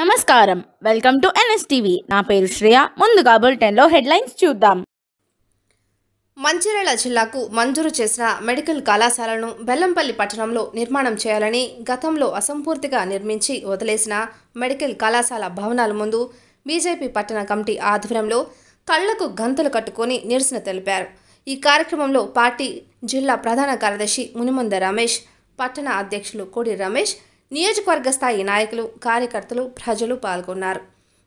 నమస్కారం. Welcome to NSTV. నా పేరు శ్రేయ. ముందుగా బులెటిన్లో హెడ్లైన్స్ చూద్దాం. మంచిర్యాల జిల్లాకు మంజూరు చేసిన మెడికల్ కళాశాలను బెల్లంపల్లి పట్టణంలో నిర్మాణం చేయాలని గతంలో అసంపూర్తిగా నిర్మించి వదిలేసిన మెడికల్ కళాశాల భవనాల ముందు బీజేపీ పట్టణ కమిటీ ఆధ్వర్యంలో కళ్ళకు గంతలు కట్టుకొని నిరసన తెలిపారు. ఈ కార్యక్రమంలో పార్టీ జిల్లా ప్రధాన కార్యదర్శి మునిమంద రమేష్ పట్టణ అధ్యక్షులు కోడి రమేష్ నియోజకవర్గ స్థాయి నాయకులు కార్యకర్తలు ప్రజలు పాల్గొన్నారు.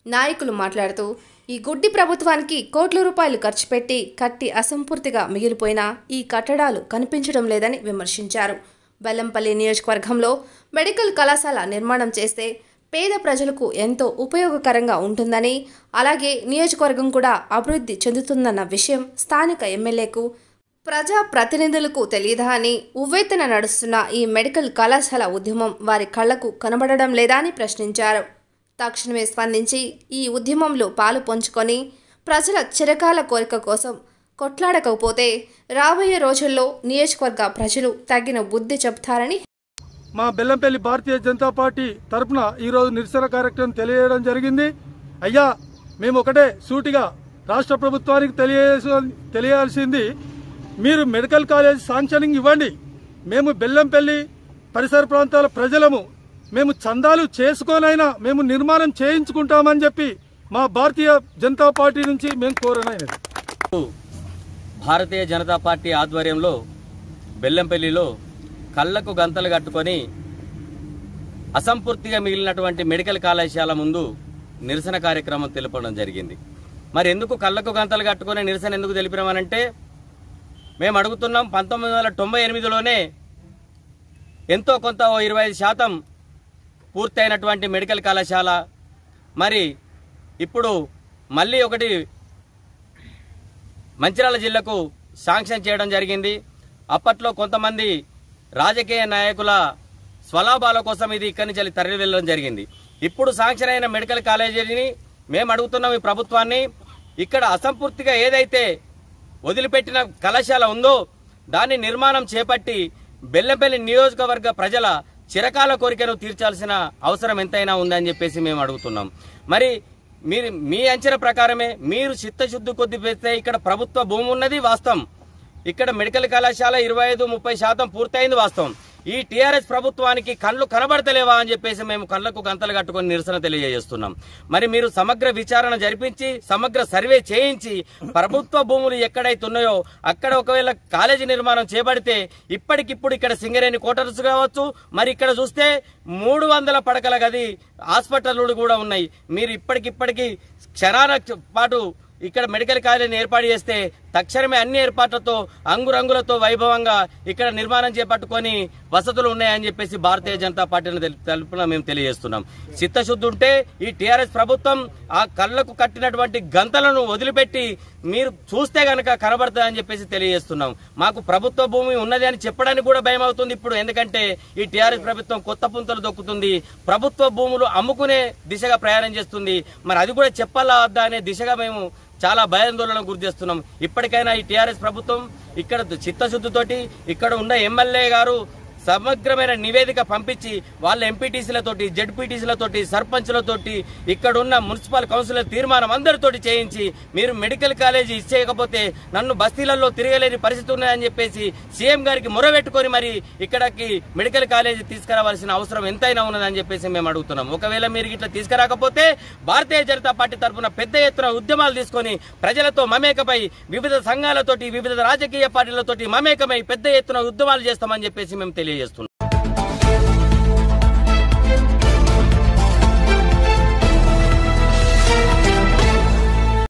నాయకులు మాట్లాడుతూ ఈ గుడ్డి ప్రభుత్వానికి కోట్ల రూపాయలు ఖర్చు పెట్టి కట్టి అసంపూర్తిగా మిగిలిపోయిన ఈ కట్టడాలు కనిపించడం లేదని విమర్శించారు. బెల్లంపల్లి నియోజకవర్గంలో మెడికల్ కళాశాల నిర్మాణం చేస్తే పేద ప్రజలకు ఎంతో ఉపయోగకరంగా ఉంటుందని అలాగే నియోజకవర్గం కూడా అభివృద్ధి చెందుతుందన్న విషయం స్థానిక ఎమ్మెల్యేకు ప్రజా ప్రతినిధులకు తెలియదా అని ఉవ్వెత్తున నడుస్తున్న ఈ మెడికల్ కళాశాల ఉద్యమం వారి కళ్ళకు కనబడడం లేదా అని ప్రశ్నించారు. తక్షణమే స్పందించి ఈ ఉద్యమంలో పాలు పంచుకొని ప్రజల చిరకాల కోరిక కోసం కొట్లాడకపోతే రాబోయే రోజుల్లో నియోజకవర్గ ప్రజలు తగిన బుద్ధి చెబుతారని మా బెల్లంపల్లి భారతీయ జనతా పార్టీ తరపున ఈరోజు నిరసన కార్యక్రమం తెలియజేయడం జరిగింది. అయ్యా మేము ఒకటే సూటిగా రాష్ట్ర ప్రభుత్వానికి తెలియ తెలియాల్సింది మీరు మెడికల్ కాలేజ్ శాంక్షనింగ్ ఇవ్వండి. మేము బెల్లంపల్లి పరిసర ప్రాంతాల ప్రజలము. మేము చందాలు చేసుకోనైనా మేము నిర్మాణం చేయించుకుంటామని చెప్పి మా భారతీయ జనతా పార్టీ నుంచి మేము కోరనైనది. భారతీయ జనతా పార్టీ ఆధ్వర్యంలో బెల్లంపల్లిలో కళ్ళకు గంతలు కట్టుకొని అసంపూర్తిగా మిగిలినటువంటి మెడికల్ కళాశాల ముందు నిరసన కార్యక్రమం తెలపడం జరిగింది. మరి ఎందుకు కళ్ళకు గంతలు కట్టుకొని నిరసన ఎందుకు తెలిపినామనంటే మేము అడుగుతున్నాం పంతొమ్మిది వందల తొంభై ఎనిమిదిలోనే ఎంతో కొంత ఓ ఇరవై ఐదు శాతం పూర్తయినటువంటి మెడికల్ కళాశాల. మరి ఇప్పుడు మళ్ళీ ఒకటి మంచిర్యాల జిల్లాకు శాంక్షన్ చేయడం జరిగింది. అప్పట్లో కొంతమంది రాజకీయ నాయకుల స్వలాభాల కోసం ఇది ఇక్కడి నుంచి వెళ్ళి తరలి వెళ్ళడం జరిగింది. ఇప్పుడు శాంక్షన్ అయిన మెడికల్ కాలేజీని మేము అడుగుతున్నాం ఈ ప్రభుత్వాన్ని. ఇక్కడ అసంపూర్తిగా ఏదైతే వదిలిపెట్టిన కళాశాల ఉందో దాన్ని నిర్మాణం చేపట్టి బెల్లంపల్లి నియోజకవర్గ ప్రజల చిరకాల కోరికను తీర్చాల్సిన అవసరం ఎంతైనా ఉందని చెప్పేసి మేము అడుగుతున్నాం. మరి మీరు మీ అంచనా ప్రకారమే మీరు చిత్తశుద్ధి కొద్ది పెడితే ఇక్కడ ప్రభుత్వ భూమి ఉన్నది వాస్తవం. ఇక్కడ మెడికల్ కళాశాల ఇరవై ఐదు ముప్పై శాతం పూర్తయింది వాస్తవం. ఈ టీఆర్ఎస్ ప్రభుత్వానికి కళ్ళు కనబడతలేవా అని చెప్పేసి మేము కళ్ళకు గంతలు కట్టుకొని నిరసన తెలియజేస్తున్నాం. మరి మీరు సమగ్ర విచారణ జరిపించి సమగ్ర సర్వే చేయించి ప్రభుత్వ భూములు ఎక్కడైతే ఉన్నాయో అక్కడ ఒకవేళ కాలేజీ నిర్మాణం చేపడితే ఇప్పటికిప్పుడు ఇక్కడ సింగరేణి క్వార్టర్స్ కావచ్చు. మరి ఇక్కడ చూస్తే మూడు వందల పడకల గది హాస్పిటల్ కూడా ఉన్నాయి. మీరు ఇప్పటికిప్పటికీ క్షణాల పాటు ఇక్కడ మెడికల్ కాలేజీని ఏర్పాటు చేస్తే తక్షణమే అన్ని ఏర్పాట్లతో అంగురంగులతో వైభవంగా ఇక్కడ నిర్మాణం చేపట్టుకొని వసతులు ఉన్నాయని చెప్పేసి భారతీయ జనతా పార్టీని తలుపున మేము తెలియజేస్తున్నాం. చిత్తశుద్ధి ఉంటే ఈ టీఆర్ఎస్ ప్రభుత్వం ఆ కళ్ళకు కట్టినటువంటి గంతలను వదిలిపెట్టి మీరు చూస్తే గనక కనబడుతుందని చెప్పేసి తెలియజేస్తున్నాం. మాకు ప్రభుత్వ భూమి ఉన్నది అని చెప్పడానికి కూడా భయం అవుతుంది ఇప్పుడు. ఎందుకంటే ఈ టీఆర్ఎస్ ప్రభుత్వం కొత్త పుంతలు దొక్కుతుంది. ప్రభుత్వ భూములు అమ్ముకునే దిశగా ప్రయాణం చేస్తుంది. మరి అది కూడా చెప్పాలా వద్దా అనే దిశగా మేము చాలా భయాందోళన గురి చేస్తున్నాం. ఇప్పటికైనా ఈ టీఆర్ఎస్ ప్రభుత్వం ఇక్కడ చిత్తశుద్ధితోటి ఇక్కడ ఉన్న ఎమ్మెల్యే గారు సమగ్రమైన నివేదిక పంపించి వాళ్ళ ఎంపీటీసీలతోటి జడ్పీటీసీలతోటి సర్పంచ్లతోటి ఇక్కడ ఉన్న మున్సిపల్ కౌన్సిలర్ తీర్మానం అందరితోటి చేయించి మీరు మెడికల్ కాలేజీ ఇచ్చేయకపోతే నన్ను బస్తీలలో తిరగలేని పరిస్థితి ఉన్నాయని చెప్పేసి సీఎం గారికి మొరబెట్టుకొని మరి ఇక్కడికి మెడికల్ కాలేజీ తీసుకురావాల్సిన అవసరం ఎంతైనా ఉన్నదని చెప్పేసి మేము అడుగుతున్నాం. ఒకవేళ మీరు ఇట్లా తీసుకురాకపోతే భారతీయ జనతా పార్టీ తరఫున పెద్ద ఎత్తున ఉద్యమాలు తీసుకొని ప్రజలతో మమేకమై వివిధ సంఘాలతోటి వివిధ రాజకీయ పార్టీలతోటి మమేకమై పెద్ద ఎత్తున ఉద్యమాలు చేస్తామని చెప్పేసి మేము తెలియజేస్తున్నాం